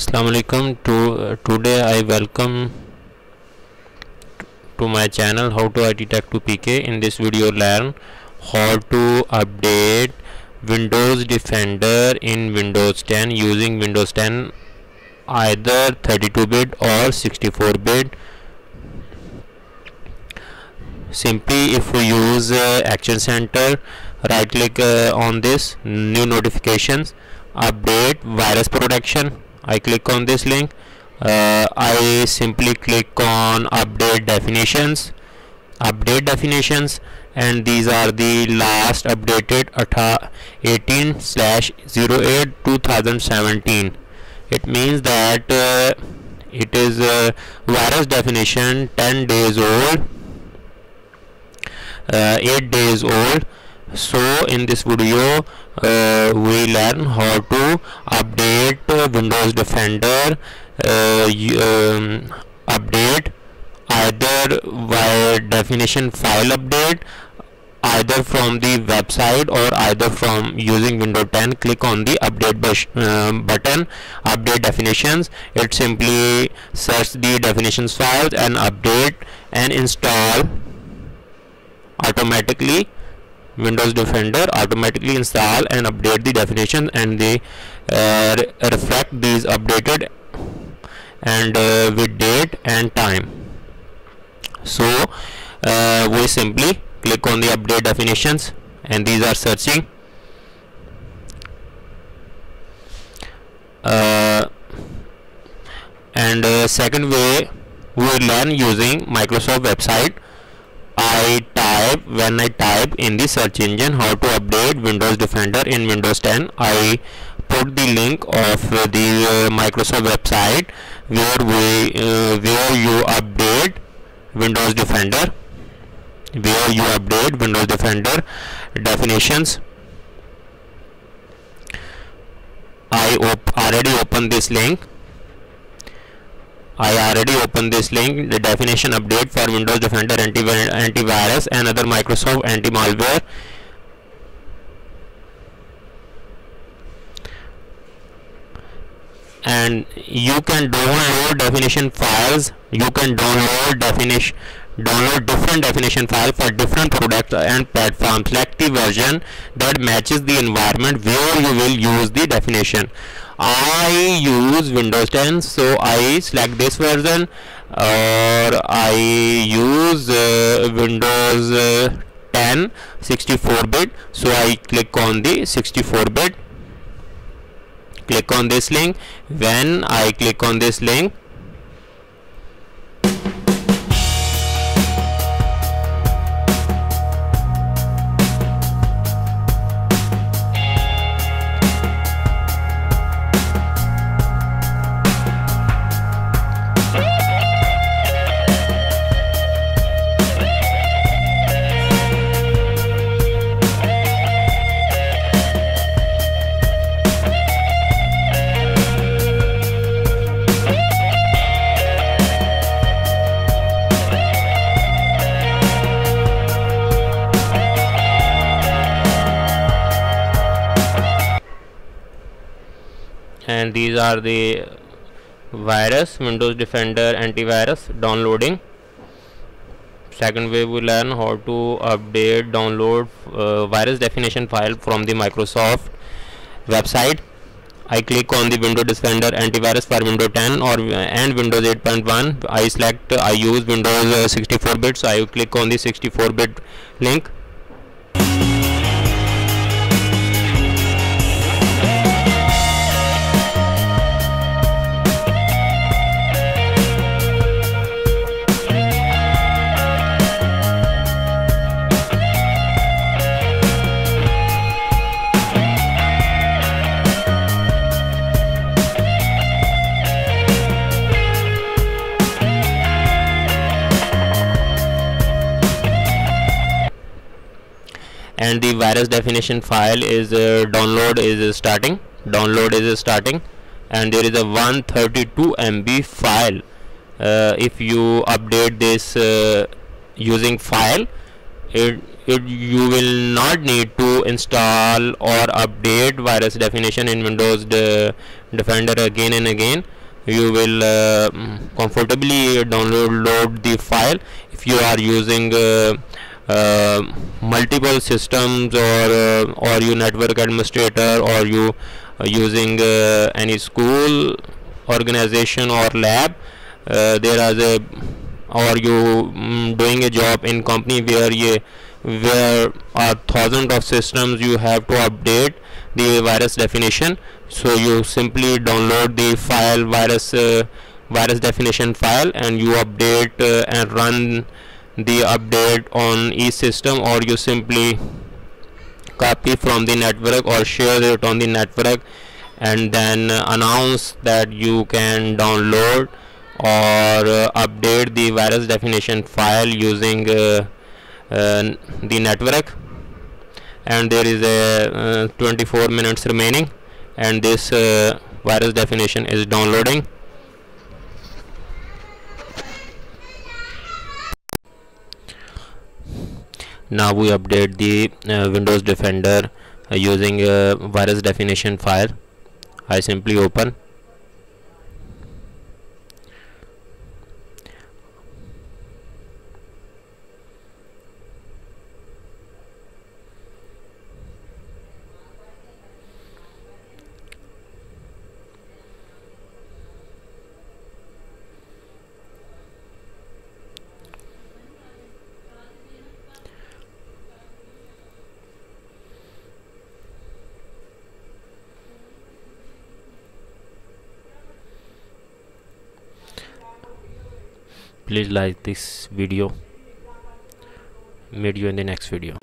Assalamualaikum to uh, today I welcome to my channel how to IT Tech to PK in this video learn how to update Windows Defender in Windows 10 using Windows 10 either 32 bit or 64 bit. Simply if we use uh, action center right click uh, on this new notifications update virus protection I click on this link. Uh, I simply click on update definitions. Update definitions. And these are the last updated 18 slash 08 2017 it means that uh, it is a virus definition 10 days old uh, 8 days old so in this video uh, we learn how to update windows defender uh, um, update either via definition file update either from the website or either from using windows 10 click on the update uh, button update definitions. It simply search the definitions files and update and install automatically Windows Defender automatically install and update the definition and they uh, reflect these updated and uh, with date and time. So uh, we simply click on the update definitions and these are searching. Uh, and uh, second way we learn using Microsoft website I type when I type in the search engine how to update Windows Defender in Windows 10 I put the link of the uh, Microsoft website where we uh, where you update Windows Defender where you update Windows Defender definitions. I op already opened this link I already opened this link. The definition update for Windows Defender antivirus and other Microsoft anti-malware. And you can download definition files. You can download definition download different definition file for different products and platforms. Select the version that matches the environment where you will use the definition I use Windows 10 so I select this version or I use uh, Windows uh, 10 64 bit. So I click on the 64 bit. Click on this link. When I click on this link and these are the virus windows defender antivirus downloading. Second way we learn how to update download uh, virus definition file from the microsoft website. I click on the Windows Defender antivirus for Windows 10 or and Windows 8.1 I select I use Windows 64 bit so I click on the 64 bit link and the virus definition file is uh, download is starting. Download is starting. And there is a 132 MB file. Uh, if you update this uh, using file it, it you will not need to install or update virus definition in windows defender again and again. You will uh, comfortably download load the file. If you are using uh, uh, multiple systems और और you network administrator और you using any school organization और lab there आज a और you doing a job in company where ये where are thousand of systems you have to update virus definition so you simply download the file virus virus definition file and you update and run the update on each system or you simply copy from the network or share it on the network and then announce that you can download or uh, update the virus definition file using uh, uh, the network. And there is a uh, 24 minutes remaining and this uh, virus definition is downloading now we update the uh, windows defender uh, using a virus definition file. I simply open please like this video. Meet you in the next video